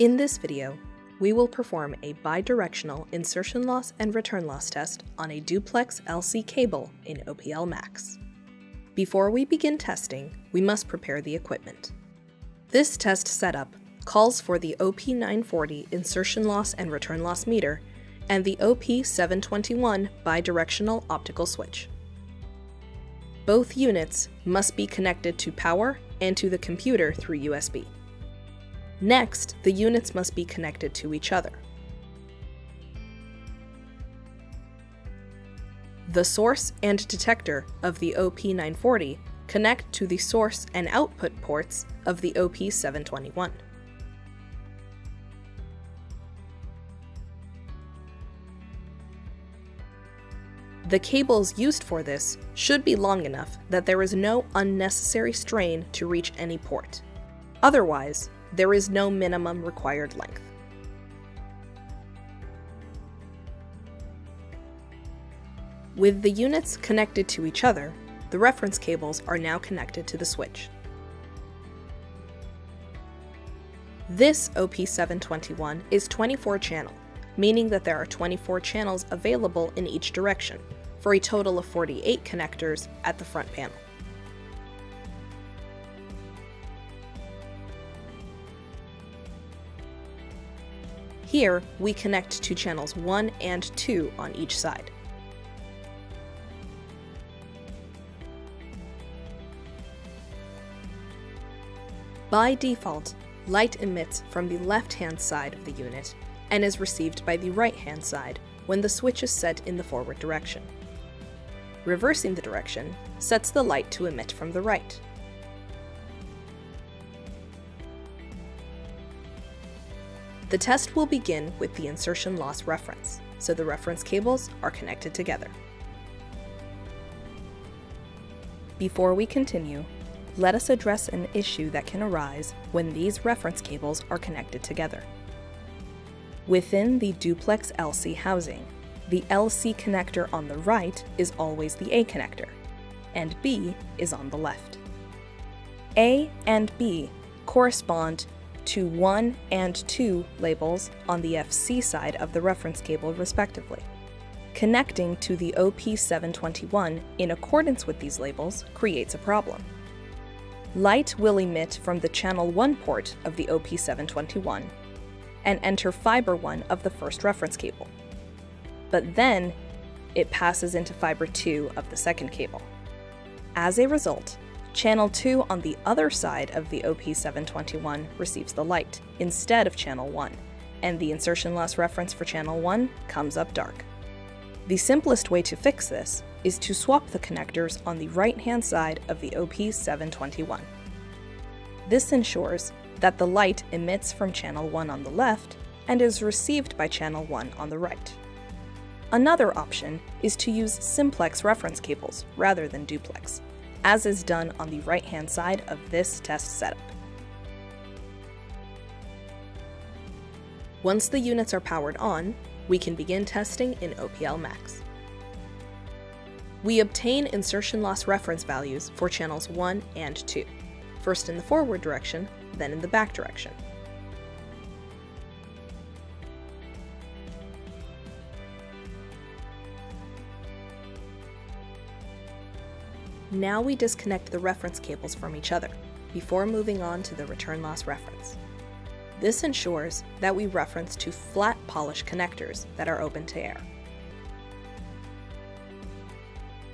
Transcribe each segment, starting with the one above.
In this video, we will perform a bidirectional insertion loss and return loss test on a duplex LC cable in OPL Max. Before we begin testing, we must prepare the equipment. This test setup calls for the OP940 insertion loss and return loss meter and the OP721 bidirectional optical switch. Both units must be connected to power and to the computer through USB. Next, the units must be connected to each other. The source and detector of the OP940 connect to the source and output ports of the OP721. The cables used for this should be long enough that there is no unnecessary strain to reach any port. Otherwise, there is no minimum required length. With the units connected to each other, the reference cables are now connected to the switch. This OP721 is 24 channel, meaning that there are 24 channels available in each direction, for a total of 48 connectors at the front panel. Here, we connect to channels 1 and 2 on each side. By default, light emits from the left-hand side of the unit and is received by the right-hand side when the switch is set in the forward direction. Reversing the direction sets the light to emit from the right. The test will begin with the insertion loss reference, so the reference cables are connected together. Before we continue, let us address an issue that can arise when these reference cables are connected together. Within the duplex LC housing, the LC connector on the right is always the A connector, and B is on the left. A and B correspond to 1 and 2 labels on the FC side of the reference cable respectively. Connecting to the OP721 in accordance with these labels creates a problem. Light will emit from the channel 1 port of the OP721 and enter fiber 1 of the first reference cable. But then, it passes into fiber 2 of the second cable. As a result, Channel 2 on the other side of the OP721 receives the light, instead of Channel 1, and the insertion loss reference for Channel 1 comes up dark. The simplest way to fix this is to swap the connectors on the right-hand side of the OP721. This ensures that the light emits from Channel 1 on the left and is received by Channel 1 on the right. Another option is to use simplex reference cables rather than duplex as is done on the right-hand side of this test setup. Once the units are powered on, we can begin testing in OPL Max. We obtain insertion loss reference values for channels 1 and 2, first in the forward direction, then in the back direction. Now we disconnect the reference cables from each other before moving on to the return loss reference. This ensures that we reference to flat polish connectors that are open to air.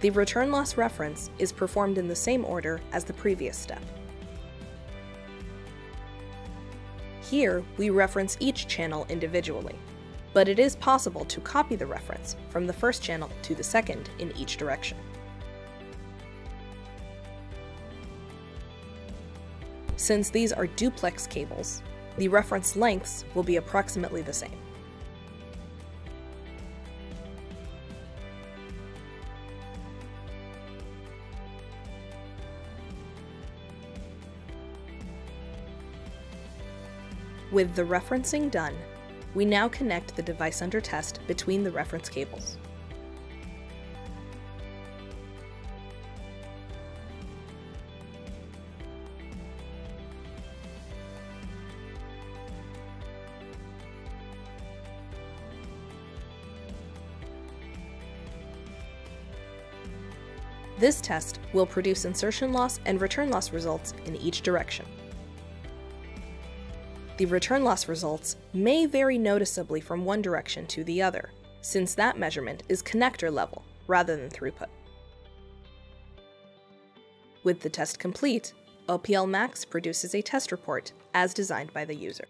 The return loss reference is performed in the same order as the previous step. Here, we reference each channel individually, but it is possible to copy the reference from the first channel to the second in each direction. Since these are duplex cables, the reference lengths will be approximately the same. With the referencing done, we now connect the device under test between the reference cables. This test will produce insertion loss and return loss results in each direction. The return loss results may vary noticeably from one direction to the other, since that measurement is connector level rather than throughput. With the test complete, OPL Max produces a test report as designed by the user.